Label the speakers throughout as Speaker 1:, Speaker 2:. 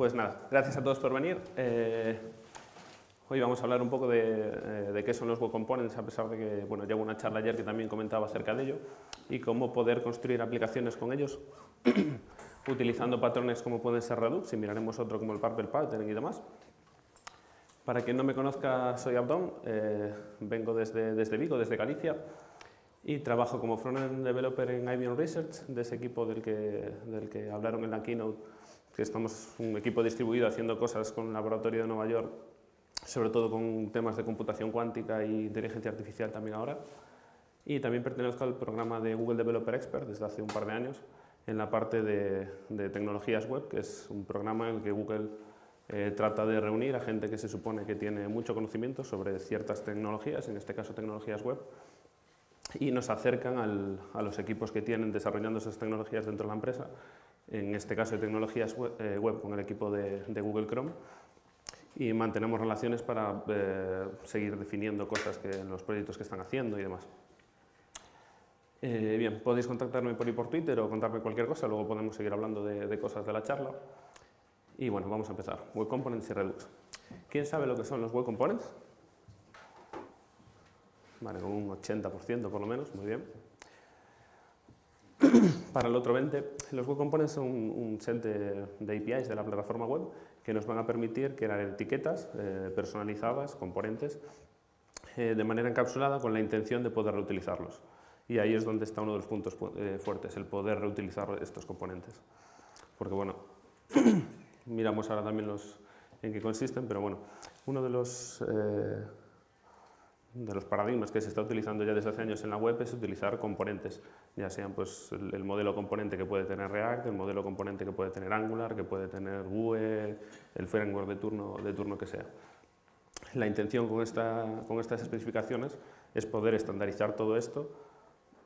Speaker 1: Pues nada, gracias a todos por venir. Eh, hoy vamos a hablar un poco de, eh, de, qué son los web components, a pesar de que bueno, hubo una charla ayer que también comentaba acerca de ello, y cómo poder construir aplicaciones con ellos utilizando patrones como pueden ser Redux, y miraremos otro como el Purple Pattern y demás. Para quien no me conozca, soy Abdón, eh, vengo desde, desde Vigo, desde Galicia, y trabajo como frontend developer en IBM Research, de ese equipo del que, del que hablaron en la keynote estamos un equipo distribuido haciendo cosas con el laboratorio de Nueva York, sobre todo con temas de computación cuántica y inteligencia artificial también ahora. Y también pertenezco al programa de Google Developer Expert desde hace un par de años en la parte de, tecnologías web, que es un programa en el que Google eh, trata de reunir a gente que se supone que tiene mucho conocimiento sobre ciertas tecnologías, en este caso tecnologías web, y nos acercan a los equipos que tienen desarrollando esas tecnologías dentro de la empresa en este caso de tecnologías eh, web, con el equipo de, Google Chrome y mantenemos relaciones para eh, seguir definiendo cosas que los proyectos que están haciendo y demás. Eh, bien, podéis contactarme por ahí por Twitter o contarme cualquier cosa, luego podemos seguir hablando de, de, cosas de la charla. Y bueno, vamos a empezar. Web Components y Redux. ¿Quién sabe lo que son los Web Components? Vale, con un 80% por lo menos, muy bien. Para el otro 20, los Web Components son un, set de, APIs de la plataforma web que nos van a permitir crear etiquetas eh, personalizadas, componentes, eh, de manera encapsulada con la intención de poder reutilizarlos. Y ahí es donde está uno de los puntos eh, fuertes, el poder reutilizar estos componentes. Porque bueno, miramos ahora también los, en qué consisten, pero bueno, uno de los de los paradigmas que se está utilizando ya desde hace años en la web es utilizar componentes, ya sean pues, el, modelo componente que puede tener React, el modelo componente que puede tener Angular, que puede tener Vue, el framework de turno, de turno que sea. La intención con, esta, con estas especificaciones es poder estandarizar todo esto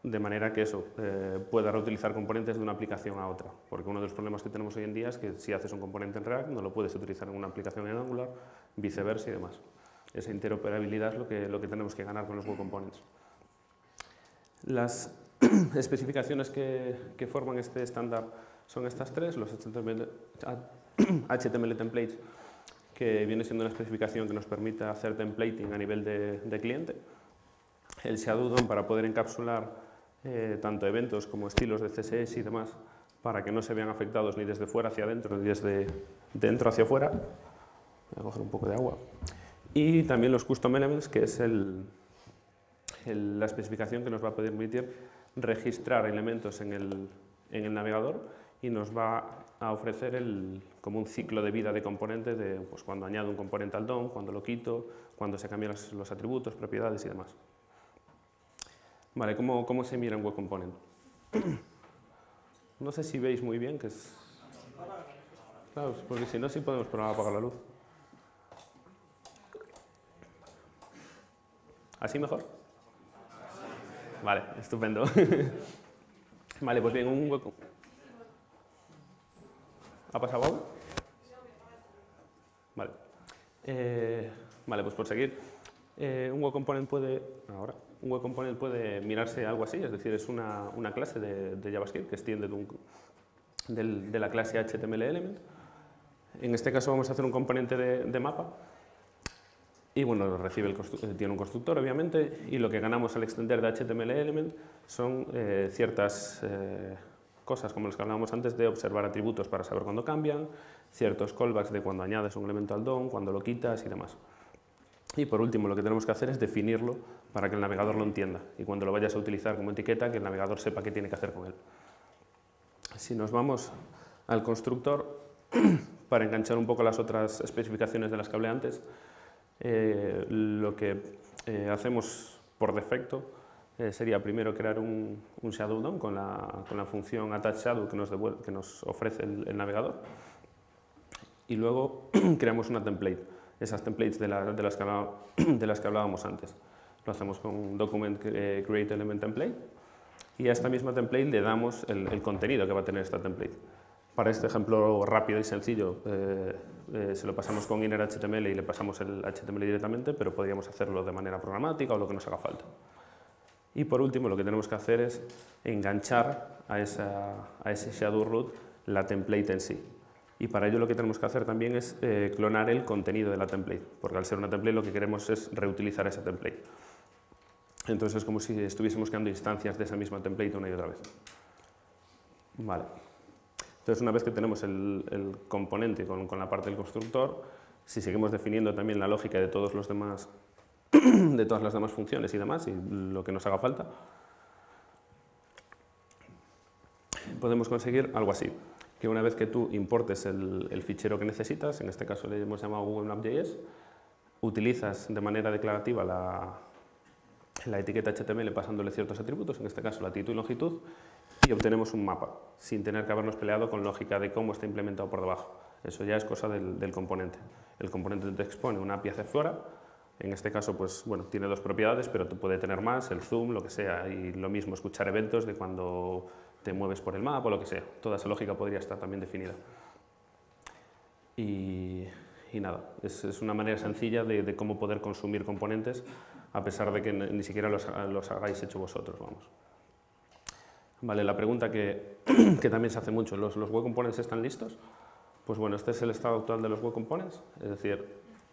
Speaker 1: de manera que eso eh, pueda reutilizar componentes de una aplicación a otra, porque uno de los problemas que tenemos hoy en día es que si haces un componente en React no lo puedes utilizar en una aplicación en Angular, viceversa y demás esa interoperabilidad es lo que, lo que tenemos que ganar con los Web Components. Las especificaciones que, que forman este estándar son estas tres, los HTML, HTML templates, que viene siendo una especificación que nos permite hacer templating a nivel de, de cliente, el Shadow DOM para poder encapsular eh, tanto eventos como estilos de CSS y demás, para que no se vean afectados ni desde fuera hacia adentro, ni desde dentro hacia afuera. Voy a coger un poco de agua. Y también los custom elements, que es la especificación que nos va a permitir registrar elementos en el, navegador y nos va a ofrecer como un ciclo de vida de componentes de pues, cuando añado un componente al DOM, cuando lo quito, cuando se cambian los, atributos, propiedades y demás. Vale, ¿cómo, ¿cómo, se mira un web component? no sé si veis muy bien que es... Porque si no, sí podemos probar a apagar la luz. ¿Así mejor? Vale, estupendo. vale, pues bien, un hueco. ¿Ha pasado algo? Vale. Eh, vale, pues por seguir. Eh, un web component puede, ahora, un web component puede mirarse algo así, es decir, es una, una clase de, JavaScript que extiende de, un, de, la clase HTML element. En este caso vamos a hacer un componente de, de mapa y bueno, recibe el eh, tiene un constructor, obviamente, y lo que ganamos al extender de HTML element son eh, ciertas eh, cosas, como las que hablábamos antes, de observar atributos para saber cuándo cambian, ciertos callbacks de cuando añades un elemento al DOM, cuando lo quitas y demás. Y por último, lo que tenemos que hacer es definirlo para que el navegador lo entienda y cuando lo vayas a utilizar como etiqueta, que el navegador sepa qué tiene que hacer con él. Si nos vamos al constructor, para enganchar un poco las otras especificaciones de las que hablé antes, eh, lo que eh, hacemos por defecto eh, sería primero crear un, Shadow DOM con la, con la, función attach shadow que nos, que nos ofrece el, navegador y luego creamos una template, esas templates de, de, las que de, las que hablábamos antes. Lo hacemos con document create element template y a esta misma template le damos el, contenido que va a tener esta template. Para este ejemplo rápido y sencillo, eh, se lo pasamos con inner HTML y le pasamos el HTML directamente, pero podríamos hacerlo de manera programática o lo que nos haga falta. Y por último, lo que tenemos que hacer es enganchar a, esa, a ese shadow root la template en sí. Y para ello lo que tenemos que hacer también es eh, clonar el contenido de la template, porque al ser una template lo que queremos es reutilizar esa template. Entonces es como si estuviésemos creando instancias de esa misma template una y otra vez. Vale. Entonces una vez que tenemos el, componente con, con, la parte del constructor, si seguimos definiendo también la lógica de, todos los demás, de todas las demás funciones y demás, y lo que nos haga falta, podemos conseguir algo así, que una vez que tú importes el, fichero que necesitas, en este caso le hemos llamado Google Map.js, utilizas de manera declarativa la, la etiqueta HTML pasándole ciertos atributos, en este caso latitud y longitud, y obtenemos un mapa, sin tener que habernos peleado con lógica de cómo está implementado por debajo. Eso ya es cosa del, componente. El componente te expone una API hacia fuera, en este caso pues, bueno, tiene dos propiedades, pero puede tener más, el zoom, lo que sea, y lo mismo, escuchar eventos de cuando te mueves por el mapa o lo que sea. Toda esa lógica podría estar también definida. Y, nada, es, una manera sencilla de, cómo poder consumir componentes a pesar de que ni siquiera los, los hagáis hecho vosotros. Vamos. Vale, la pregunta que, que, también se hace mucho, ¿los, ¿los web components están listos? Pues bueno, este es el estado actual de los web components, es decir,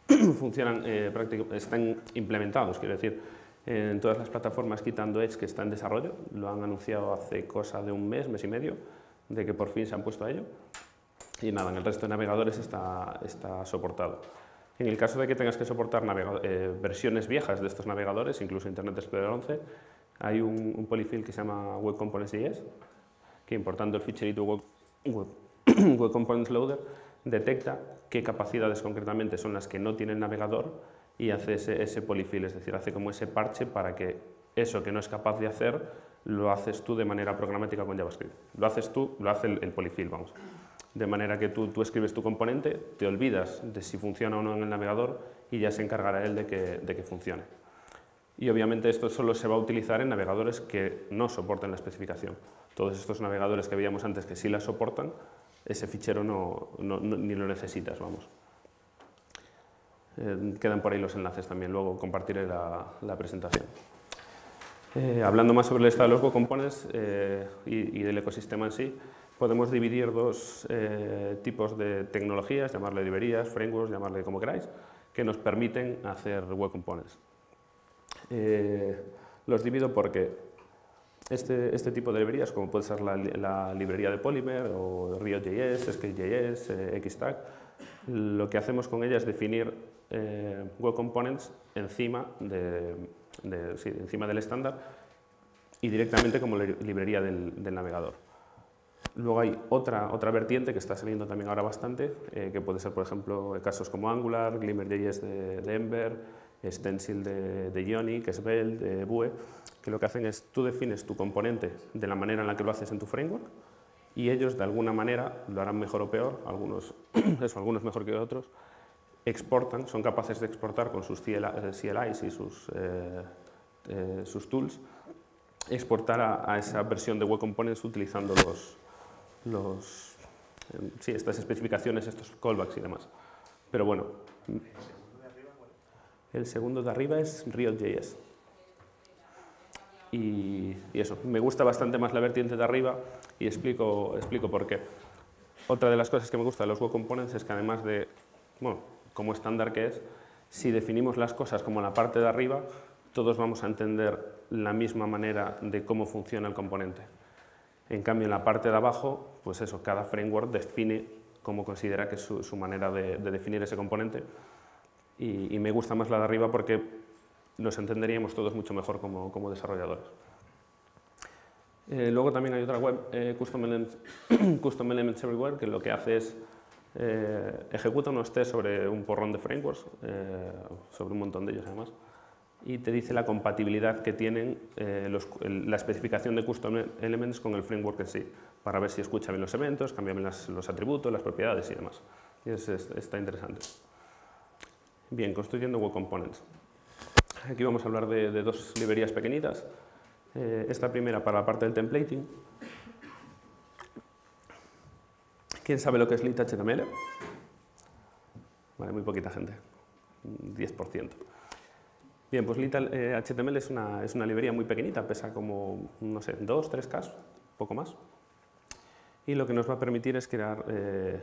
Speaker 1: funcionan, eh, están implementados, quiero decir, en todas las plataformas quitando Edge que está en desarrollo, lo han anunciado hace cosa de un mes, mes y medio, de que por fin se han puesto a ello. Y nada, en el resto de navegadores está, está soportado. En el caso de que tengas que soportar eh, versiones viejas de estos navegadores, incluso Internet Explorer 11, hay un, un polyfill que se llama Web Components.js, que importando el ficherito Web, Web, Components Loader, detecta qué capacidades concretamente son las que no tiene el navegador y hace ese, ese polyfill, es decir, hace como ese parche para que eso que no es capaz de hacer lo haces tú de manera programática con JavaScript. Lo haces tú, lo hace el, polyfill, vamos. De manera que tú, tú, escribes tu componente, te olvidas de si funciona o no en el navegador y ya se encargará él de que funcione y obviamente esto solo se va a utilizar en navegadores que no soporten la especificación. Todos estos navegadores que veíamos antes que sí la soportan, ese fichero no, ni lo necesitas, vamos. Eh, quedan por ahí los enlaces también, luego compartiré la, presentación. Eh, hablando más sobre el estado de los components eh, y, y, del ecosistema en sí, podemos dividir dos tipos de tecnologías, llamarle librerías, frameworks, llamarle como queráis, que nos permiten hacer web components. Eh, los divido porque este, este, tipo de librerías, como puede ser la, librería de Polymer o Rio.js, Skate.js, eh, Xtag, lo que hacemos con ellas es definir eh, web components encima, de, encima del estándar y directamente como librería del, navegador. Luego hay otra, otra vertiente que está saliendo también ahora bastante, que puede ser, por ejemplo, casos como Angular, Glimmer.js de, de Ember, Stencil de, de Ionic, Svelte, de Vue, que lo que hacen es tú defines tu componente de la manera en la que lo haces en tu framework y ellos de alguna manera lo harán mejor o peor, algunos, eso, algunos mejor que otros, exportan, son capaces de exportar con sus CLIs eh, y sus, eh, eh, sus tools, exportar a, esa versión de Web Components utilizando los, los, sí, estas especificaciones, estos callbacks y demás. Pero bueno, el segundo de arriba es Real.js. Y, y, eso, me gusta bastante más la vertiente de arriba y explico, explico por qué. Otra de las cosas que me gusta de los web components es que además de, bueno, como estándar que es, si definimos las cosas como la parte de arriba, todos vamos a entender la misma manera de cómo funciona el componente. En cambio, en la parte de abajo, pues eso, cada framework define cómo considera que es su, manera de definir ese componente y, me gusta más la de arriba porque nos entenderíamos todos mucho mejor como, como desarrolladores. Eh, luego también hay otra web, eh, Custom, Elements, Custom, Elements, Everywhere, que lo que hace es eh, ejecuta unos test sobre un porrón de frameworks, sobre un montón de ellos además, y te dice la compatibilidad que tienen la especificación de Custom Elements con el framework en sí, para ver si escucha bien los eventos, cambia bien los atributos, las propiedades y demás. Y es, está interesante. Bien, construyendo web components. Aquí vamos a hablar de, dos librerías pequeñitas. Eh, esta primera para la parte del templating. ¿Quién sabe lo que es lit HTML? Vale, muy poquita gente, 10%. Bien, pues lit HTML es una, es una librería muy pequeñita, pesa como, no sé, 2, 3K, poco más. Y lo que nos va a permitir es crear eh,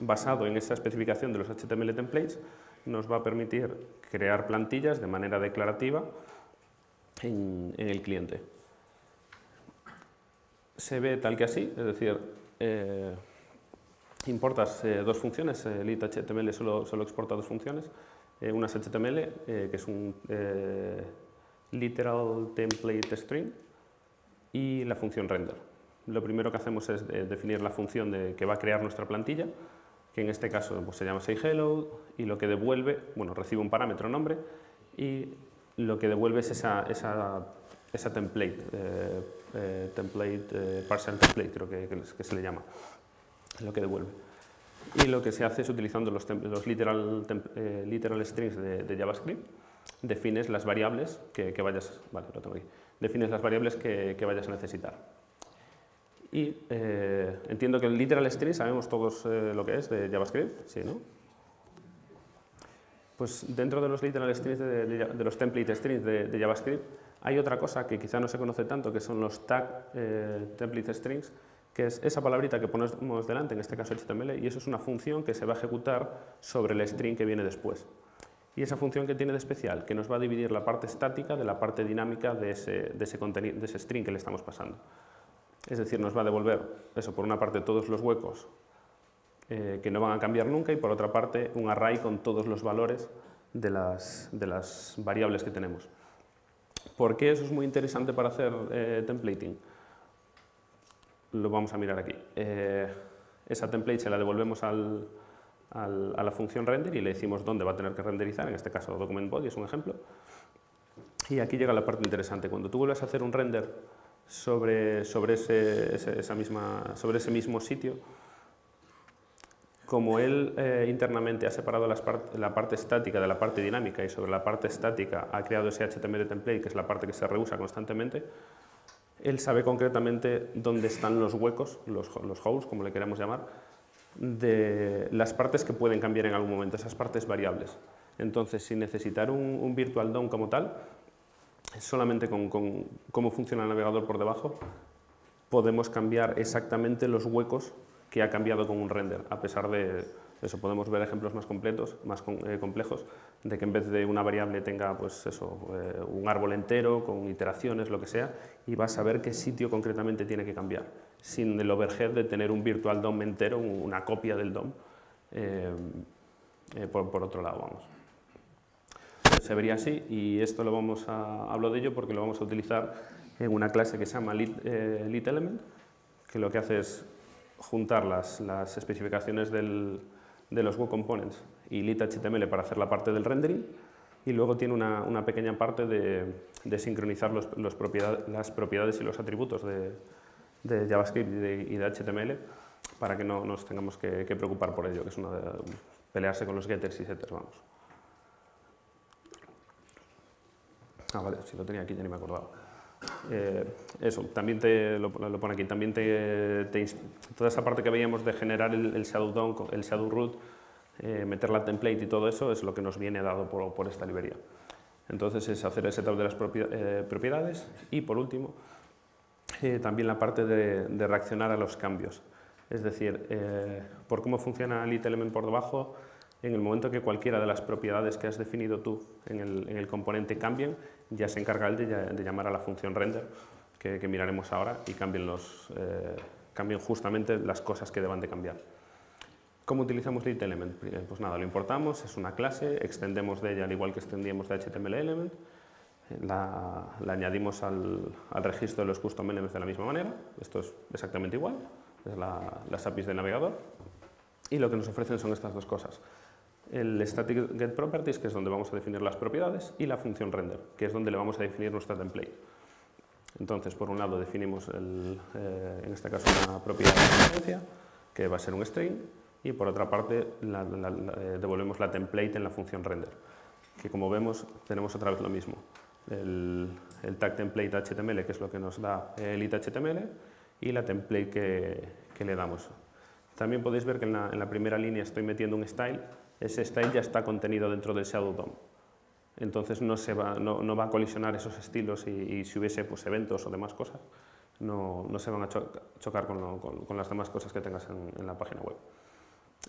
Speaker 1: basado en esa especificación de los HTML templates, nos va a permitir crear plantillas de manera declarativa en, el cliente. Se ve tal que así, es decir, eh, importas eh, dos funciones, el HTML solo, solo exporta dos funciones, eh, una HTML, que es un literal template string, y la función render. Lo primero que hacemos es definir la función de, que va a crear nuestra plantilla, que en este caso pues, se llama sayHello y lo que devuelve, bueno, recibe un parámetro nombre y lo que devuelve es esa, esa, esa template, eh, eh, template eh, partial template creo que, que, se le llama, lo que devuelve. Y lo que se hace es utilizando los, los literal, literal strings de, JavaScript, defines las variables que, que, vayas, vale, lo tengo aquí, defines las variables que vayas a necesitar. Y eh, entiendo que el literal string sabemos todos eh, lo que es de JavaScript, ¿sí, no? Pues dentro de los literal strings, de, los template strings de, JavaScript, hay otra cosa que quizá no se conoce tanto, que son los tag eh, template strings, que es esa palabrita que ponemos delante, en este caso HTML, y eso es una función que se va a ejecutar sobre el string que viene después. Y esa función que tiene de especial, que nos va a dividir la parte estática de la parte dinámica de ese, de ese, de ese string que le estamos pasando. Es decir, nos va a devolver, eso, por una parte todos los huecos eh, que no van a cambiar nunca y por otra parte un array con todos los valores de las, de las variables que tenemos. ¿Por qué eso es muy interesante para hacer eh, templating? Lo vamos a mirar aquí. Eh, esa template se la devolvemos a la función render y le decimos dónde va a tener que renderizar, en este caso document body es un ejemplo. Y aquí llega la parte interesante. Cuando tú vuelves a hacer un render sobre, sobre, ese, esa misma, sobre ese mismo sitio, como él eh, internamente ha separado la parte estática de la parte dinámica y sobre la parte estática ha creado ese HTML template, que es la parte que se reusa constantemente, él sabe concretamente dónde están los huecos, los, los holes, como le queremos llamar, de las partes que pueden cambiar en algún momento, esas partes variables. Entonces, sin necesitar un, un virtual DOM como tal, solamente con, cómo funciona el navegador por debajo, podemos cambiar exactamente los huecos que ha cambiado con un render, a pesar de eso podemos ver ejemplos más completos, más eh, complejos, de que en vez de una variable tenga pues eso, eh, un árbol entero con iteraciones, lo que sea, y va a saber qué sitio concretamente tiene que cambiar, sin el overhead de tener un virtual DOM entero, una copia del DOM, eh, por otro lado, vamos se vería así y esto lo vamos a, hablo de ello porque lo vamos a utilizar en una clase que se llama Lit, eh, Element, que lo que hace es juntar las, las especificaciones del, de los web components y lit HTML para hacer la parte del rendering y luego tiene una, una pequeña parte de, de sincronizar los, los las propiedades y los atributos de, de JavaScript y de, y de, HTML para que no nos tengamos que, que preocupar por ello, que es una pelearse con los getters y setters, vamos. Ah, vale, si lo tenía aquí ya ni me acordaba. Eh, eso, también te lo, pone aquí, también te, toda esa parte que veíamos de generar el, shadow DOM, el shadow root, eh, meter la template y todo eso es lo que nos viene dado por, por esta librería. Entonces es hacer el setup de las eh, propiedades y por último también la parte de, de, reaccionar a los cambios. Es decir, por cómo funciona el element por debajo, en el momento que cualquiera de las propiedades que has definido tú en el, en el componente cambien, ya se encarga él de, llamar a la función render, que, miraremos ahora, y cambien, los, eh, cambien justamente las cosas que deban de cambiar. ¿Cómo utilizamos LeetElement? Eh, pues nada, lo importamos, es una clase, extendemos de ella al igual que extendíamos de HTML element, la, añadimos al, al, registro de los custom elements de la misma manera, esto es exactamente igual, es la, las APIs del navegador, y lo que nos ofrecen son estas dos cosas el static get properties, que es donde vamos a definir las propiedades, y la función render, que es donde le vamos a definir nuestra template. Entonces, por un lado definimos, el, eh, en este caso, una propiedad de referencia, que va a ser un string, y por otra parte eh, devolvemos la template en la función render, que como vemos tenemos otra vez lo mismo. El, tag template HTML, que es lo que nos da el it HTML, y la template que, le damos. También podéis ver que en la primera línea estoy metiendo un style, ese style ya está contenido dentro del Shadow DOM. Entonces no, se va, no, va a colisionar esos estilos y, si hubiese pues, eventos o demás cosas, no, no se van a chocar con, con, las demás cosas que tengas en, la página web.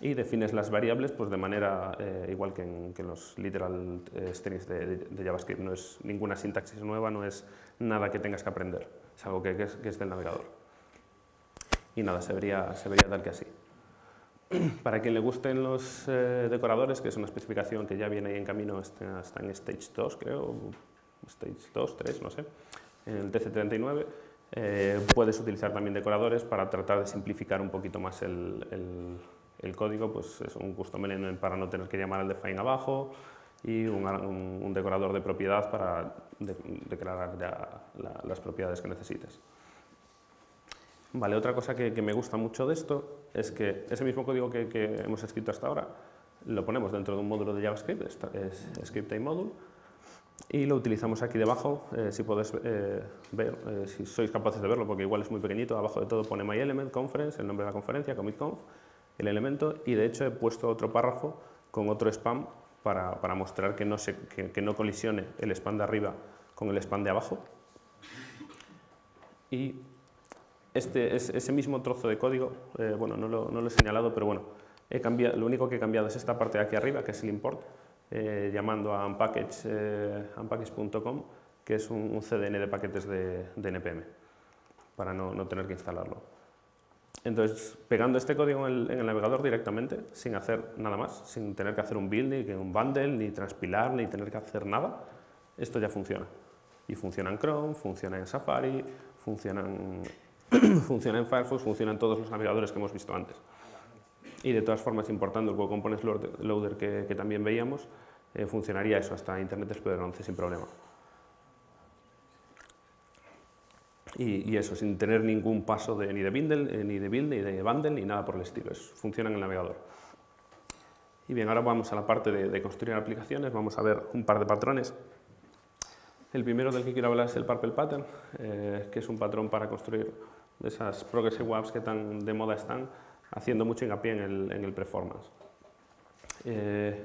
Speaker 1: y defines las variables pues, de manera eh, igual que en, los literal eh, strings de, JavaScript. No es ninguna sintaxis nueva, no es nada que tengas que aprender, es algo que, es, del navegador. Y nada, se vería, se vería tal que así. Para quien le gusten los eh, decoradores, que es una especificación que ya viene ahí en camino hasta, en Stage 2, creo, Stage 2, 3, no sé, en el TC39, puedes utilizar también decoradores para tratar de simplificar un poquito más el el código pues, es un custom element para no tener que llamar al define abajo y un, decorador de propiedad para declarar ya las propiedades que necesites. Vale, otra cosa que, me gusta mucho de esto es que ese mismo código que, hemos escrito hasta ahora lo ponemos dentro de un módulo de JavaScript, es, script module, y lo utilizamos aquí debajo, eh, si podéis eh, ver, eh, si sois capaces de verlo, porque igual es muy pequeñito, abajo de todo pone myElement, conference, el nombre de la conferencia, commitconf, el elemento y de hecho he puesto otro párrafo con otro spam para, para mostrar que no, se, que, no colisione el spam de arriba con el spam de abajo. Y este, es, ese mismo trozo de código, eh, bueno, no lo, he señalado, pero bueno, he cambiado, lo único que he cambiado es esta parte de aquí arriba, que es el import, eh, llamando a unpackage, eh, unpackage.com, que es un, CDN de paquetes de, NPM, para no, tener que instalarlo. Entonces, pegando este código en el, navegador directamente, sin hacer nada más, sin tener que hacer un build, ni un bundle, ni transpilar, ni tener que hacer nada, esto ya funciona. Y funciona en Chrome, funciona en Safari, funciona en, funciona en Firefox, funciona en todos los navegadores que hemos visto antes. Y de todas formas, importando el Web Components Loader que, también veíamos, eh, funcionaría eso hasta Internet Explorer 11 sin problema. Y, eso, sin tener ningún paso de, ni de bundle, eh, ni de build, ni de bundle, ni nada por el estilo. Es, funciona en el navegador. Y bien, ahora vamos a la parte de, construir aplicaciones. Vamos a ver un par de patrones. El primero del que quiero hablar es el Purple Pattern, eh, que es un patrón para construir esas progressive webs que tan de moda están, haciendo mucho hincapié en el, en el performance. Eh,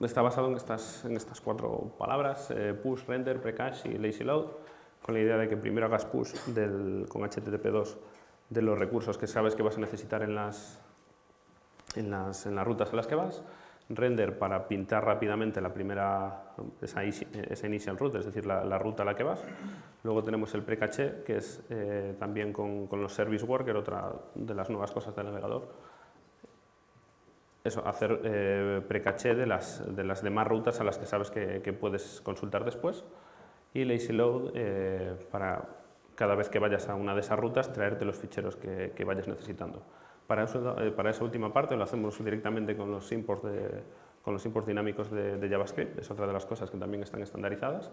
Speaker 1: está basado en estas, en estas cuatro palabras, push, render, precache y lazy load con la idea de que primero hagas push con HTTP2 de los recursos que sabes que vas a necesitar en las, en las, en las rutas a las que vas, render para pintar rápidamente la primera, esa, initial route, es decir, la, ruta a la que vas. Luego tenemos el precaché, que es eh, también con, los service worker, otra de las nuevas cosas del navegador. Eso, hacer eh, precaché de las, de las demás rutas a las que sabes que, que puedes consultar después y lazy load eh, para cada vez que vayas a una de esas rutas traerte los ficheros que, vayas necesitando. Para, eso, eh, para esa última parte lo hacemos directamente con los imports, de, con los imports dinámicos de, JavaScript, es otra de las cosas que también están estandarizadas.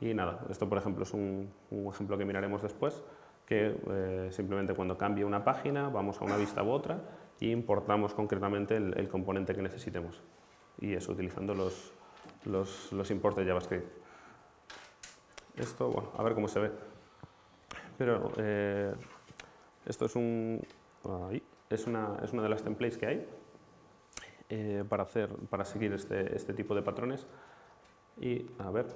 Speaker 1: Y nada, esto por ejemplo es un, ejemplo que miraremos después, que eh, simplemente cuando cambie una página vamos a una vista u otra y importamos concretamente el, componente que necesitemos. Y eso utilizando los, los, los imports de JavaScript. Esto, bueno, a ver cómo se ve. Pero eh, esto es, un, es, una, de las templates que hay eh, para, hacer, para seguir este, este tipo de patrones. Y a ver,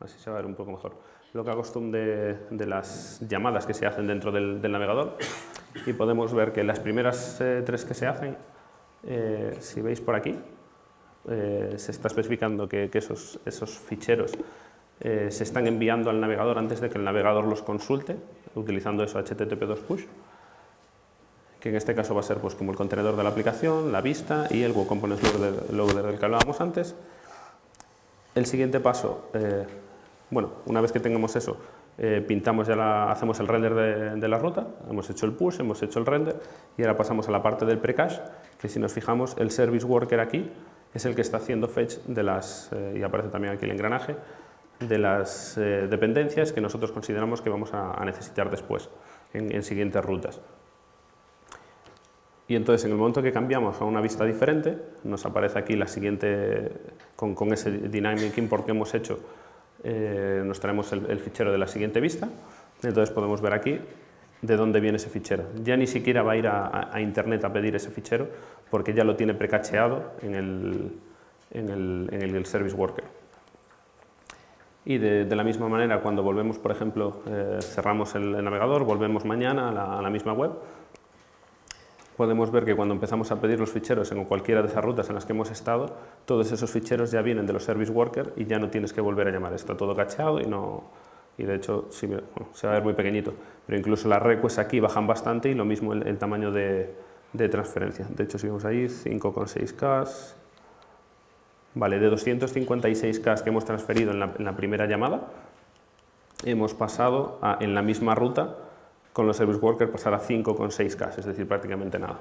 Speaker 1: así se va a ver un poco mejor. Lo que hago de, las llamadas que se hacen dentro del, navegador y podemos ver que las primeras eh, tres que se hacen, si veis por aquí, se está especificando que, esos, esos ficheros eh, se están enviando al navegador antes de que el navegador los consulte, utilizando eso HTTP2 push, que en este caso va a ser pues, como el contenedor de la aplicación, la vista y el Web Components Loader, del que hablábamos antes. El siguiente paso, eh, bueno, una vez que tengamos eso, eh, pintamos ya la, hacemos el render de, la ruta, hemos hecho el push, hemos hecho el render y ahora pasamos a la parte del precache, que si nos fijamos el service worker aquí es el que está haciendo fetch de las, y aparece también aquí el engranaje, de las eh, dependencias que nosotros consideramos que vamos a, necesitar después en, siguientes rutas. Y entonces en el momento que cambiamos a una vista diferente, nos aparece aquí la siguiente, con, ese dynamic import que hemos hecho, eh, nos traemos el, fichero de la siguiente vista, entonces podemos ver aquí de dónde viene ese fichero. Ya ni siquiera va a ir a, internet a pedir ese fichero porque ya lo tiene precacheado en el, en el, en el service worker. Y de, la misma manera, cuando volvemos, por ejemplo, eh, cerramos el, navegador, volvemos mañana a la, misma web, podemos ver que cuando empezamos a pedir los ficheros en cualquiera de esas rutas en las que hemos estado, todos esos ficheros ya vienen de los service worker y ya no tienes que volver a llamar. Está todo cacheado y no, y de hecho sí, se va a ver muy pequeñito, pero incluso las requests aquí bajan bastante y lo mismo el, tamaño de, de, transferencia. De hecho, si vemos ahí, 5,6K, vale, de 256K que hemos transferido en la, en la, primera llamada, hemos pasado a, en la misma ruta con los service workers pasar a 5,6K, es decir, prácticamente nada.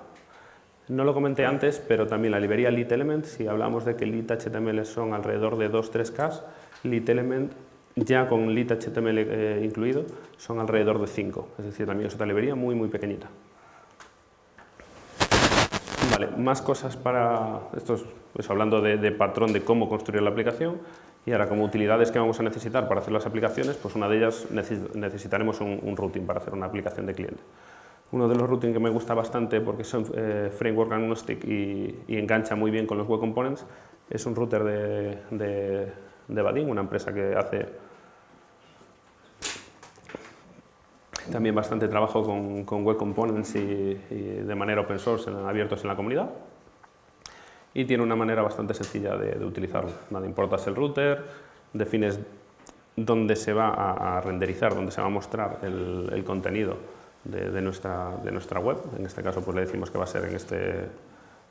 Speaker 1: No lo comenté antes, pero también la librería lit element, si hablamos de que lit HTML son alrededor de 2-3K, lit element ya con lit HTML eh, incluido, son alrededor de 5. Es decir, también es otra librería muy, muy pequeñita. Vale, más cosas para... Esto es pues, hablando de, patrón de cómo construir la aplicación. Y ahora, como utilidades que vamos a necesitar para hacer las aplicaciones, pues una de ellas necesitaremos un, routing para hacer una aplicación de cliente. Uno de los routing que me gusta bastante porque son eh, framework agnostic y, engancha muy bien con los web components es un router de, de, Badin, una empresa que hace también bastante trabajo con, con web components y, de manera open source en, abiertos en la comunidad. Y tiene una manera bastante sencilla de, utilizarlo. Nada, importas el router, defines dónde se va a, renderizar, dónde se va a mostrar el, contenido de, de, nuestra, de nuestra web. En este caso pues le decimos que va a ser en este,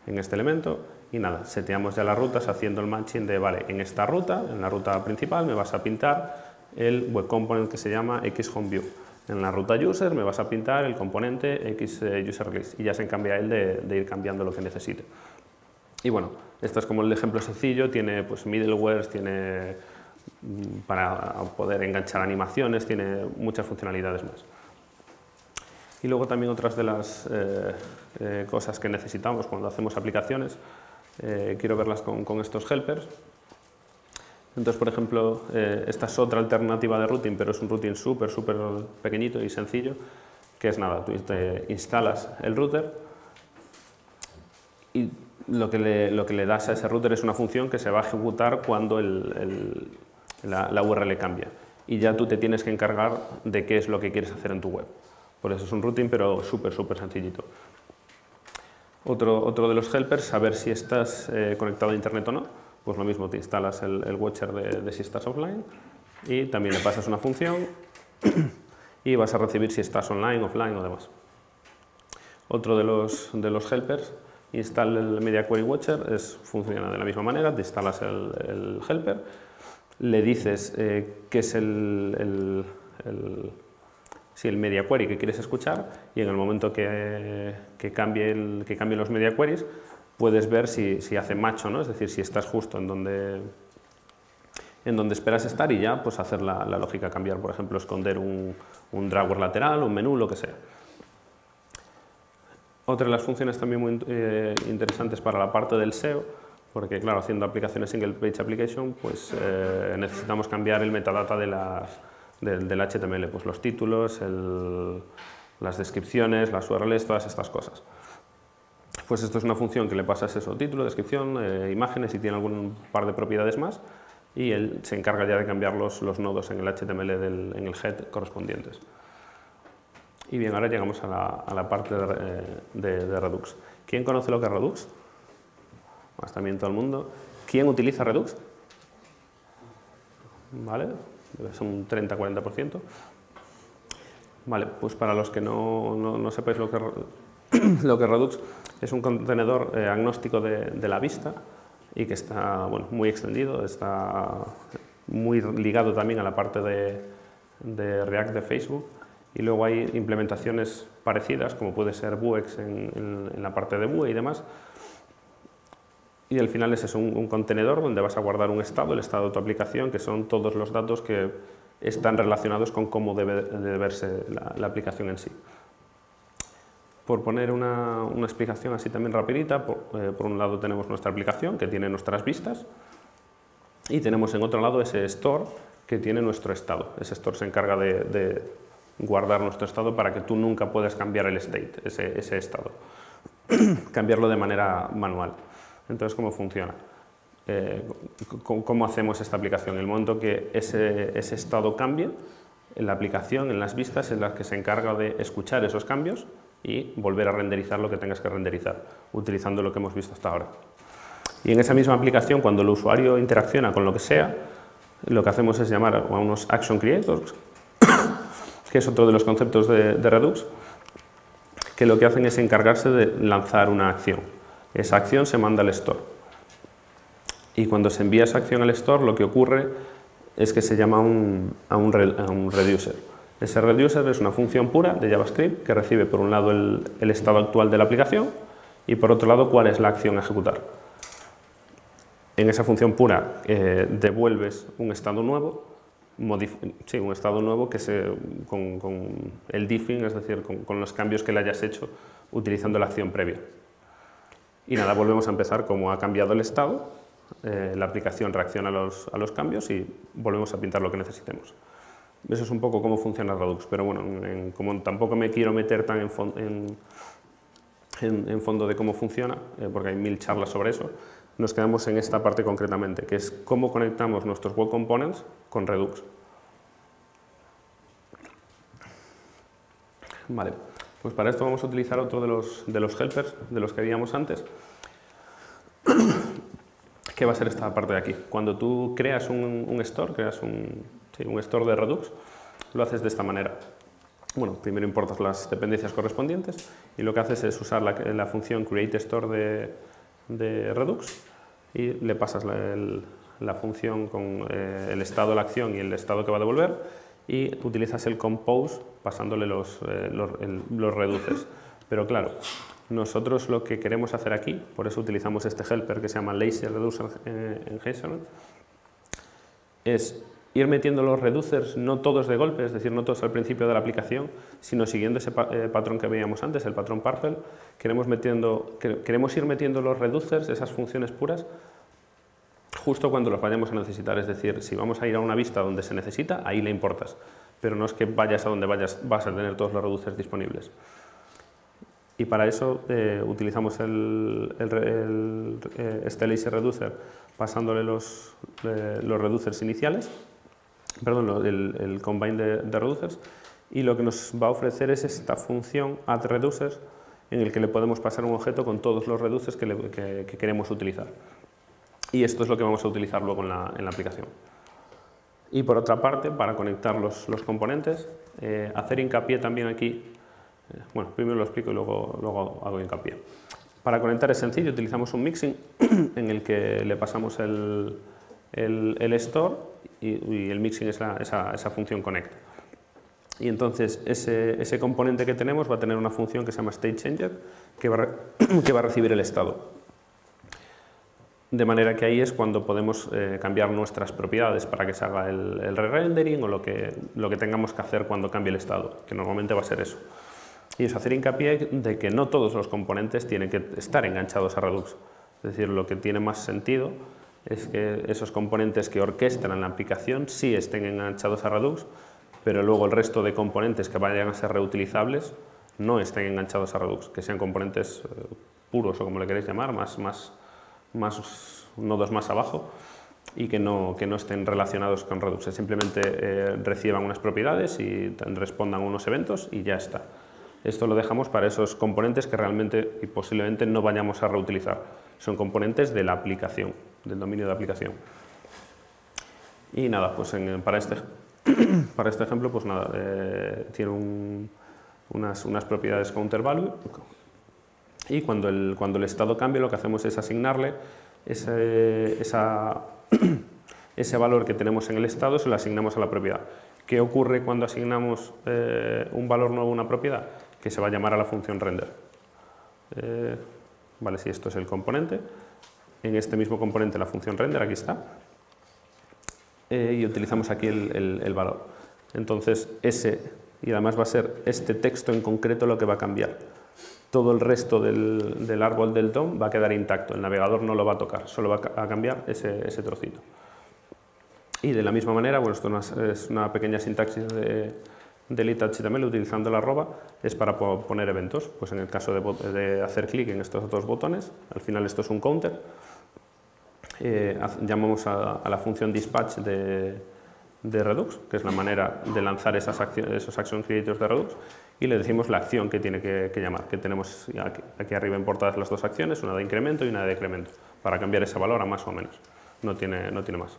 Speaker 1: en este elemento y nada, seteamos ya las rutas haciendo el matching de, vale, en esta ruta, en la ruta principal me vas a pintar el web component que se llama XHomeView. En la ruta user me vas a pintar el componente X eh, user list y ya se encambia él de, ir cambiando lo que necesite. Y bueno, esto es como el ejemplo sencillo, tiene pues middlewares, tiene mm, para poder enganchar animaciones, tiene muchas funcionalidades más. Y luego también otras de las eh, eh, cosas que necesitamos cuando hacemos aplicaciones, quiero verlas con, estos helpers. Entonces, por ejemplo, eh, esta es otra alternativa de routing, pero es un routing súper, súper pequeñito y sencillo, que es nada, tú instalas el router y lo que, le, lo que le das a ese router es una función que se va a ejecutar cuando el, la, la, URL cambia. Y ya tú te tienes que encargar de qué es lo que quieres hacer en tu web. Por eso es un routing, pero súper, súper sencillito. Otro, otro de los helpers, saber si estás eh, conectado a Internet o no pues lo mismo, te instalas el, watcher de, si estás offline y también le pasas una función y vas a recibir si estás online, offline o demás. Otro de los, de los helpers, instala el Media Query Watcher, es, funciona de la misma manera, te instalas el, helper, le dices eh, qué es el, el, el media query que quieres escuchar y en el momento que, que, cambie, que cambien los media queries, puedes ver si, si hace macho, ¿no? es decir, si estás justo en donde, en donde esperas estar y ya pues hacer la, lógica cambiar, por ejemplo, esconder un, un lateral, un menú, lo que sea. Otra de las funciones también muy eh, interesantes para la parte del SEO, porque claro, haciendo aplicaciones single page application, pues eh, necesitamos cambiar el metadata de las, del, del HTML, pues los títulos, el, las descripciones, las URLs, todas estas cosas pues esto es una función que le pasas eso, título, descripción, eh, imágenes y tiene algún par de propiedades más y él se encarga ya de cambiar los, los nodos en el HTML del, en el head correspondientes. Y bien, ahora llegamos a la, a la parte de, eh, Redux. ¿Quién conoce lo que es Redux? Más también todo el mundo. ¿Quién utiliza Redux? ¿Vale? Ser un 30-40%. Vale, pues para los que no, no, no sepáis lo que, lo que es Redux, es un contenedor eh, agnóstico de, la vista y que está bueno, muy extendido, está muy ligado también a la parte de, React de Facebook y luego hay implementaciones parecidas como puede ser Vuex en, la parte de Vue y demás y al final es un, contenedor donde vas a guardar un estado, el estado de tu aplicación, que son todos los datos que están relacionados con cómo debe, verse la aplicación en sí. Por poner una, una explicación así también rapidita, eh, por, un lado tenemos nuestra aplicación que tiene nuestras vistas y tenemos en otro lado ese store que tiene nuestro estado. Ese store se encarga de guardar nuestro estado para que tú nunca puedas cambiar el state, ese, ese estado. Cambiarlo de manera manual. Entonces, ¿cómo funciona? Eh, ¿Cómo hacemos esta aplicación? El momento que ese, ese estado cambie, en la aplicación, en las vistas, en las que se encarga de escuchar esos cambios y volver a renderizar lo que tengas que renderizar, utilizando lo que hemos visto hasta ahora. Y en esa misma aplicación, cuando el usuario interacciona con lo que sea, lo que hacemos es llamar a unos action creators, que es otro de los conceptos de, Redux, que lo que hacen es encargarse de lanzar una acción. Esa acción se manda al store. Y cuando se envía esa acción al store, lo que ocurre es que se llama un, a, un reducer. Ese reducer es una función pura de JavaScript que recibe por un lado el, el estado actual de la aplicación y por otro lado cuál es la acción a ejecutar en esa función pura eh, devuelves un estado nuevo, sí, un estado nuevo que se, con, el diffing, es decir, con, los cambios que le hayas hecho utilizando la acción previa. Y nada, volvemos a empezar como ha cambiado el estado, eh, la aplicación reacciona a los, a los, cambios y volvemos a pintar lo que necesitemos. Eso es un poco cómo funciona Redux, pero bueno, como tampoco me quiero meter tan en, en, fondo de cómo funciona, eh, porque hay mil charlas sobre eso, nos quedamos en esta parte concretamente, que es cómo conectamos nuestros web components con Redux. Vale, pues para esto vamos a utilizar otro de los, de los helpers, de los que veíamos antes, que va a ser esta parte de aquí. Cuando tú creas un, store, creas un, un store de Redux, lo haces de esta manera. Bueno, primero importas las dependencias correspondientes y lo que haces es usar la, la función createStore de, de Redux y le pasas la, función con eh, el estado de la acción y el estado que va a devolver y utilizas el compose pasándole los, eh, los, reduces. Pero claro, nosotros lo que queremos hacer aquí, por eso utilizamos este helper que se llama lazy reducer en JSON, es ir metiendo los reducers no todos de golpe, es decir, no todos al principio de la aplicación, sino siguiendo ese eh, patrón que veíamos antes, el patrón Purple, queremos, metiendo, queremos ir metiendo los reducers, esas funciones puras, justo cuando los vayamos a necesitar, es decir, si vamos a ir a una vista donde se necesita, ahí le importas, pero no es que vayas a donde vayas, vas a tener todos los reducers disponibles. Y para eso eh, utilizamos el, el, eh, reducer pasándole los, los reducers iniciales perdón, el, combine de, reducers y lo que nos va a ofrecer es esta función addReducers en el que le podemos pasar un objeto con todos los reducers que, queremos utilizar. Y esto es lo que vamos a utilizar luego en la, aplicación. Y por otra parte, para conectar los, componentes, eh, hacer hincapié también aquí, eh, bueno, primero lo explico y luego, luego hago hincapié. Para conectar es sencillo, utilizamos un mixing en el que le pasamos el, el store y, el mixing es esa, función connect. Y entonces ese, componente que tenemos va a tener una función que se llama state changer que va, que va a recibir el estado. De manera que ahí es cuando podemos eh, cambiar nuestras propiedades para que se haga el, el re-rendering o lo que, lo que tengamos que hacer cuando cambie el estado, que normalmente va a ser eso. Y es hacer hincapié de que no todos los componentes tienen que estar enganchados a Redux. Es decir, lo que tiene más sentido es que esos componentes que orquestan la aplicación sí estén enganchados a Redux, pero luego el resto de componentes que vayan a ser reutilizables no estén enganchados a Redux, que sean componentes eh, puros o como le queréis llamar, más, más, más nodos más abajo y que no, que no estén relacionados con Redux, simplemente eh, reciban unas propiedades y respondan unos eventos y ya está. Esto lo dejamos para esos componentes que realmente y posiblemente no vayamos a reutilizar. Son componentes de la aplicación del dominio de aplicación. Y nada, pues para, este, para este ejemplo, pues nada, eh, tiene unas, unas, propiedades counter value y cuando el, cuando el estado cambia lo que hacemos es asignarle ese, ese valor que tenemos en el estado, se lo asignamos a la propiedad. ¿Qué ocurre cuando asignamos eh, un valor nuevo a una propiedad? Que se va a llamar a la función render. Eh, vale, si esto es el componente, en este mismo componente la función render, aquí está, eh, y utilizamos aquí el, valor. Entonces, ese, y además va a ser este texto en concreto lo que va a cambiar. Todo el resto del, árbol del DOM va a quedar intacto, el navegador no lo va a tocar, solo va a cambiar ese, trocito. Y de la misma manera, bueno, esto es una pequeña sintaxis de, del HTML utilizando la arroba es para poner eventos. Pues en el caso de, hacer clic en estos dos botones, al final esto es un counter, eh, llamamos a, la función dispatch de, Redux, que es la manera de lanzar esos action creators de Redux, y le decimos la acción que tiene que, llamar, que tenemos aquí, aquí, arriba importadas las dos acciones, una de incremento y una de decremento, para cambiar ese valor a más o menos, no tiene, no tiene más.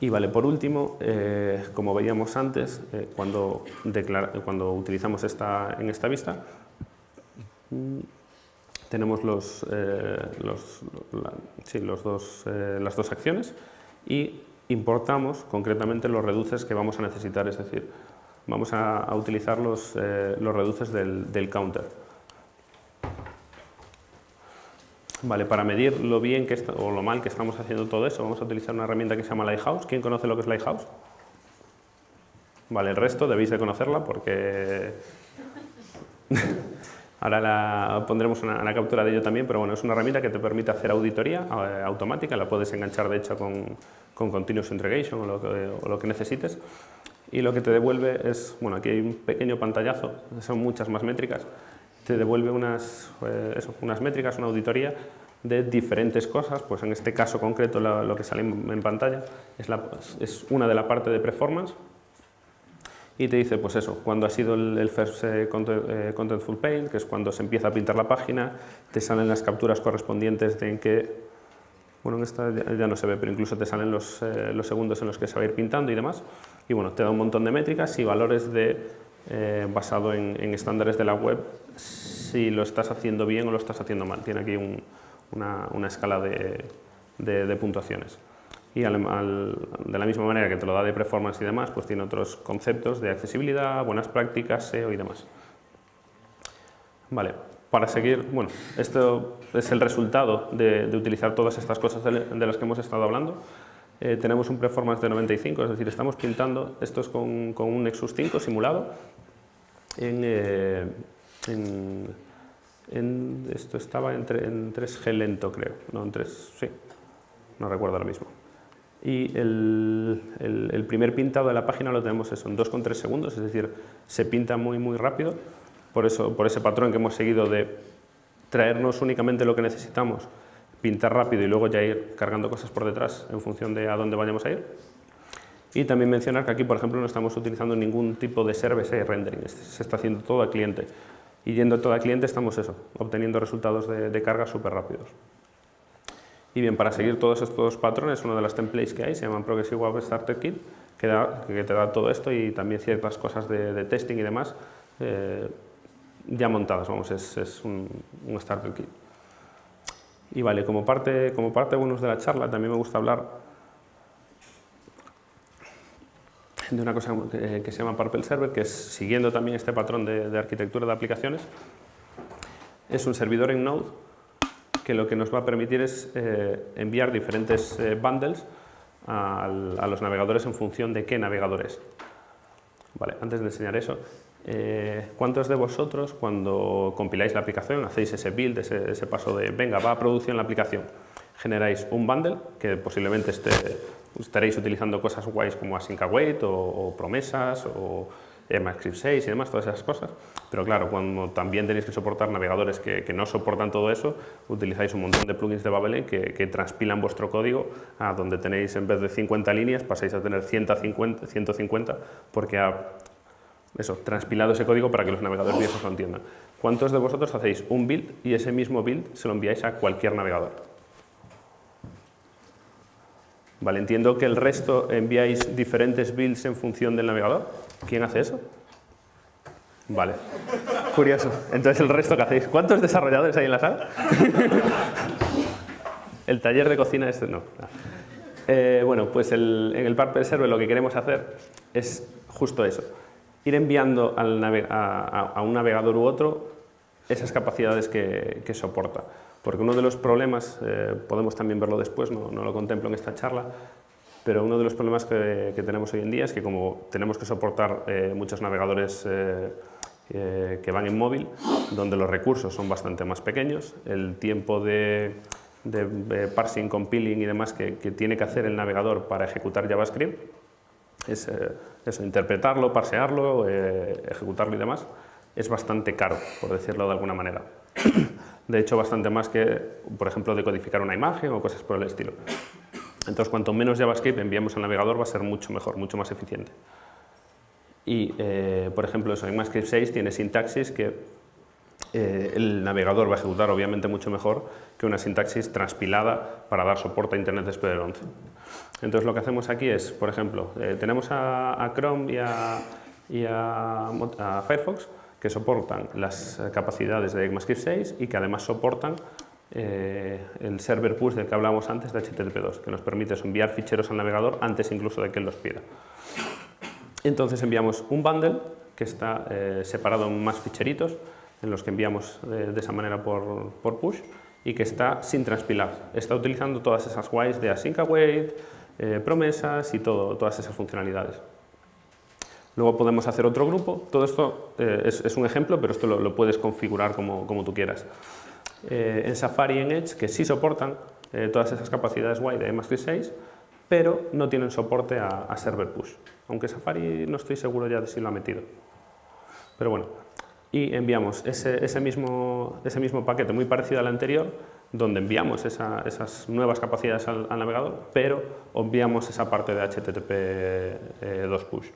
Speaker 1: Y vale, por último, eh, como veíamos antes, eh, cuando, cuando utilizamos esta, en esta vista, tenemos los, eh, los, sí, los dos, las dos acciones y importamos concretamente los reduces que vamos a necesitar, es decir, vamos a, utilizar los, los reduces del, del counter. Vale, para medir lo bien que o lo mal que estamos haciendo todo eso, vamos a utilizar una herramienta que se llama Lighthouse. ¿Quién conoce lo que es Lighthouse? Vale, el resto debéis de conocerla porque... Ahora la, pondremos una, captura de ello también, pero bueno, es una herramienta que te permite hacer auditoría eh, automática, la puedes enganchar de hecho con, con Continuous Integration o lo, que, o lo que necesites. Y lo que te devuelve es, bueno, aquí hay un pequeño pantallazo, son muchas más métricas, te devuelve unas, eh, unas métricas, una auditoría de diferentes cosas, pues en este caso concreto lo, que sale en, pantalla es, la, es, una de la parte de performance y te dice pues eso, cuando ha sido el, first eh, eh, contentful paint, que es cuando se empieza a pintar la página, te salen las capturas correspondientes de en qué, bueno en esta ya, no se ve, pero incluso te salen los, los segundos en los que se va a ir pintando y demás, y bueno, te da un montón de métricas y valores de eh, basado en, estándares de la web si lo estás haciendo bien o lo estás haciendo mal. Tiene aquí una, escala de, puntuaciones. Y de la misma manera que te lo da de performance y demás, pues tiene otros conceptos de accesibilidad, buenas prácticas, SEO y demás. Vale, para seguir, bueno, esto es el resultado de, utilizar todas estas cosas de, las que hemos estado hablando. Eh, tenemos un performance de 95, es decir, estamos pintando, esto es con, con un Nexus 5 simulado, eh, en, en, esto estaba en, en 3G lento, creo, no en 3, sí, no recuerdo ahora mismo. Y el, el, primer pintado de la página lo tenemos eso, en 2,3 segundos, es decir, se pinta muy, muy rápido, por, eso, por ese patrón que hemos seguido de traernos únicamente lo que necesitamos, pintar rápido y luego ya ir cargando cosas por detrás en función de a dónde vayamos a ir. Y también mencionar que aquí, por ejemplo, no estamos utilizando ningún tipo de service rendering, se está haciendo todo a cliente. Y yendo todo a cliente estamos eso, obteniendo resultados de, carga súper rápidos. Y bien, para seguir todos estos patrones, uno de los templates que hay se llama Progressive Web Starter Kit, que, te da todo esto y también ciertas cosas de, testing y demás eh, ya montadas, vamos, es, un, Starter Kit. Y vale, como parte, como parte de la charla, también me gusta hablar de una cosa que, se llama Purple Server, que es siguiendo también este patrón de, arquitectura de aplicaciones. Es un servidor en Node que lo que nos va a permitir es eh, enviar diferentes eh, bundles a, los navegadores en función de qué navegadores. Vale, antes de enseñar eso, eh, ¿cuántos de vosotros cuando compiláis la aplicación, hacéis ese build, ese, ese paso de venga, va a producción la aplicación, generáis un bundle que posiblemente esté estaréis utilizando cosas guays como async await o, promesas o EMAScript 6 y demás, todas esas cosas. Pero claro, cuando también tenéis que soportar navegadores que, no soportan todo eso, utilizáis un montón de plugins de Babel que, que, transpilan vuestro código a donde tenéis en vez de 50 líneas pasáis a tener 150, 150 porque ha eso, transpilado ese código para que los navegadores viejos lo entiendan. ¿Cuántos de vosotros hacéis un build y ese mismo build se lo enviáis a cualquier navegador? Vale, entiendo que el resto enviáis diferentes builds en función del navegador. ¿Quién hace eso? Vale, curioso. Entonces, ¿el resto qué hacéis? ¿Cuántos desarrolladores hay en la sala? el taller de cocina este no. Eh, bueno, pues en el Purple Server lo que queremos hacer es justo eso. Ir enviando a, un navegador u otro esas capacidades que, que soporta. Porque uno de los problemas, eh, podemos también verlo después, no, lo contemplo en esta charla, pero uno de los problemas que, tenemos hoy en día es que como tenemos que soportar eh, muchos navegadores eh, que van en móvil, donde los recursos son bastante más pequeños, el tiempo de, parsing, compiling y demás que, tiene que hacer el navegador para ejecutar JavaScript es eso, interpretarlo, parsearlo, ejecutarlo y demás, es bastante caro, por decirlo de alguna manera. De hecho, bastante más que, por ejemplo, decodificar una imagen o cosas por el estilo. Entonces, cuanto menos JavaScript enviamos al navegador va a ser mucho mejor, mucho más eficiente. Y, eh, por ejemplo, eso, ECMAScript 6 tiene sintaxis que eh, el navegador va a ejecutar obviamente mucho mejor que una sintaxis transpilada para dar soporte a Internet Explorer 11. Entonces lo que hacemos aquí es, por ejemplo, eh, tenemos a, Chrome y, a, Firefox que soportan las capacidades de ECMAScript 6 y que además soportan eh, el server push del que hablábamos antes de HTTP2, que nos permite enviar ficheros al navegador antes incluso de que él los pida. Entonces enviamos un bundle que está separado en más ficheritos en los que enviamos de, esa manera por, push y que está sin transpilar. Está utilizando todas esas whys de async await, eh, promesas y todo, todas esas funcionalidades. Luego podemos hacer otro grupo. Todo esto eh, es, un ejemplo, pero esto lo, puedes configurar como, como tú quieras. Eh, en Safari y en Edge, que sí soportan todas esas capacidades why de EMAScript 6, pero no tienen soporte a, server push. Aunque Safari no estoy seguro ya de si lo ha metido. Pero bueno, y enviamos ese, mismo, ese mismo paquete muy parecido al anterior, donde enviamos esas nuevas capacidades al, navegador, pero obviamos esa parte de HTTP 2 eh, push.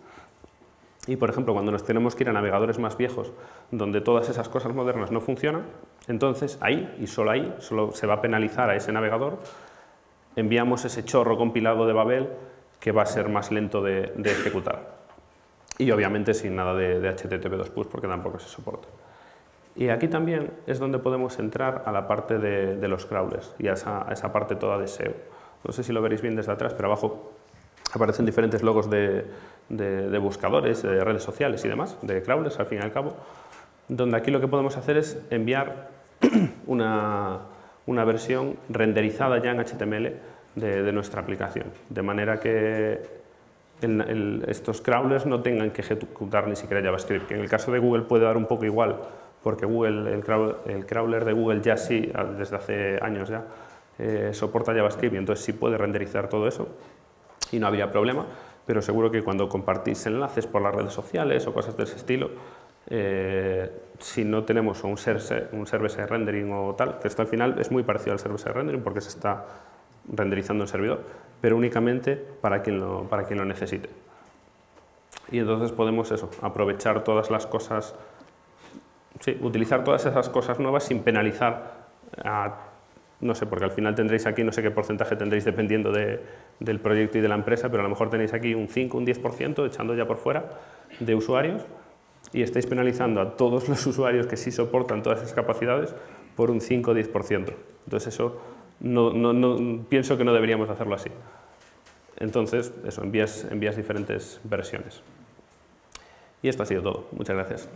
Speaker 1: Y por ejemplo, cuando nos tenemos que ir a navegadores más viejos, donde todas esas cosas modernas no funcionan, entonces ahí, y solo ahí, solo se va a penalizar a ese navegador, enviamos ese chorro compilado de Babel que va a ser más lento de ejecutar y obviamente sin nada de, HTTP2 push porque tampoco se soporta. Y aquí también es donde podemos entrar a la parte de, los crawlers y a esa, parte toda de SEO. No sé si lo veréis bien desde atrás, pero abajo aparecen diferentes logos de, buscadores, de redes sociales y demás, de crawlers al fin y al cabo, donde aquí lo que podemos hacer es enviar una, una versión renderizada ya en HTML de nuestra aplicación, de manera que estos crawlers no tengan que ejecutar ni siquiera JavaScript, que en el caso de Google puede dar un poco igual, porque Google, el, crawler, de Google ya sí, desde hace años ya, eh, soporta JavaScript y entonces sí puede renderizar todo eso y no habría problema, pero seguro que cuando compartís enlaces por las redes sociales o cosas de ese estilo, eh, si no tenemos un, server, un server-side rendering o tal, que esto al final es muy parecido al server-side rendering porque se está renderizando en servidor, pero únicamente para quien lo, para quien lo necesite. Y entonces podemos eso, aprovechar todas las cosas, sí, utilizar todas esas cosas nuevas sin penalizar a, no sé, porque al final tendréis aquí, no sé qué porcentaje tendréis dependiendo del proyecto y de la empresa, pero a lo mejor tenéis aquí un 5, un 10% echando ya por fuera de usuarios y estáis penalizando a todos los usuarios que sí soportan todas esas capacidades por un 5 o 10%. Entonces eso no, no, pienso que no deberíamos hacerlo así. Entonces, eso, envías, envías diferentes versiones. Y esto ha sido todo. Muchas gracias.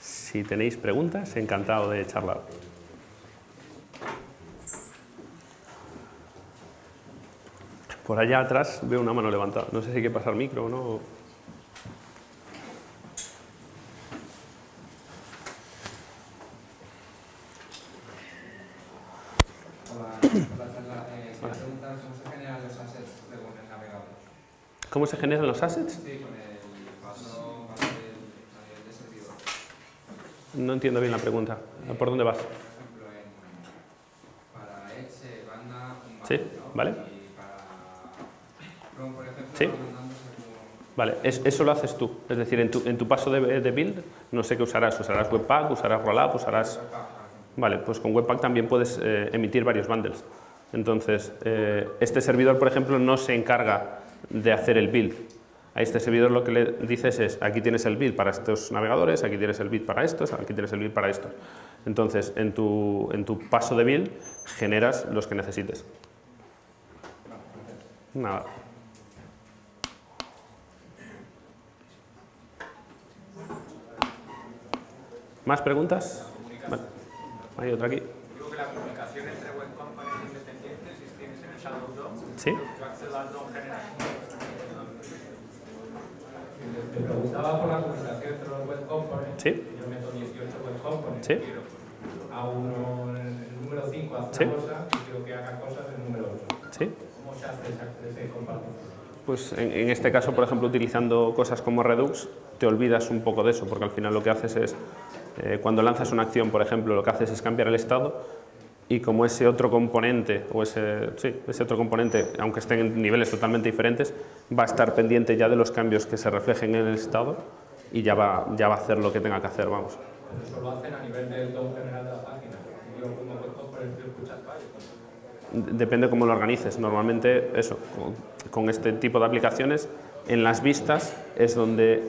Speaker 1: Si tenéis preguntas, encantado de charlar. Por allá atrás veo una mano levantada. No sé si hay que pasar micro o no. ¿Cómo se generan los assets? Sí, con el paso, de servidor. No entiendo bien la pregunta. ¿Por dónde vas? Por ejemplo, para Edge se manda un Sí, ¿vale? Vale, eso lo haces tú. Es decir, en tu, en tu paso de, de, build, no sé qué usarás. Usarás Webpack, usarás Rollup, usarás... Vale, pues con Webpack también puedes eh, emitir varios bundles. Entonces, eh, este servidor, por ejemplo, no se encarga de hacer el build. A este servidor lo que le dices es, aquí tienes el build para estos navegadores, aquí tienes el build para estos, aquí tienes el build para estos. Entonces, en tu, en tu paso de build, generas los que necesites. Nada. ¿Más preguntas? hay otra aquí.
Speaker 2: Digo que la comunicación entre web components independientes, si tienes en el Shadow DOM,
Speaker 1: ¿Sí?
Speaker 2: yo accedo al DOM general.
Speaker 3: Te preguntaba por la comunicación entre los web components.
Speaker 1: ¿Sí?
Speaker 3: Yo meto 18 web components.
Speaker 1: ¿Sí?
Speaker 3: Quiero a uno, el número 5 hace
Speaker 1: ¿Sí?
Speaker 3: una cosa y quiero que haga cosas el número 8.
Speaker 1: ¿Sí?
Speaker 3: ¿Cómo se hace ese compartir?
Speaker 1: Pues en, en, este caso, por ejemplo, utilizando cosas como Redux, te olvidas un poco de eso, porque al final lo que haces es, eh, cuando lanzas una acción, por ejemplo, lo que haces es cambiar el estado y como ese otro componente, o ese, sí, ese otro componente, aunque estén en niveles totalmente diferentes, va a estar pendiente ya de los cambios que se reflejen en el estado y ya va, ya va a hacer lo que tenga que hacer, vamos.
Speaker 3: Eso lo hacen a nivel del DOM general de la página. Digo, ¿cómo puedes escuchar
Speaker 1: Depende cómo lo organices. Normalmente, eso, con, con este tipo de aplicaciones, en las vistas es donde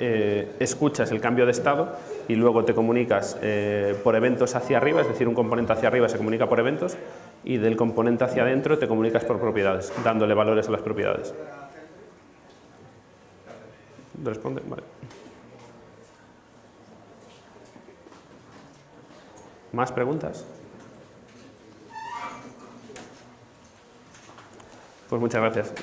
Speaker 1: eh, escuchas el cambio de estado y luego te comunicas eh, por eventos hacia arriba, es decir, un componente hacia arriba se comunica por eventos y del componente hacia adentro te comunicas por propiedades, dándole valores a las propiedades. ¿Responde? Vale. ¿Más preguntas? Pues muchas gracias.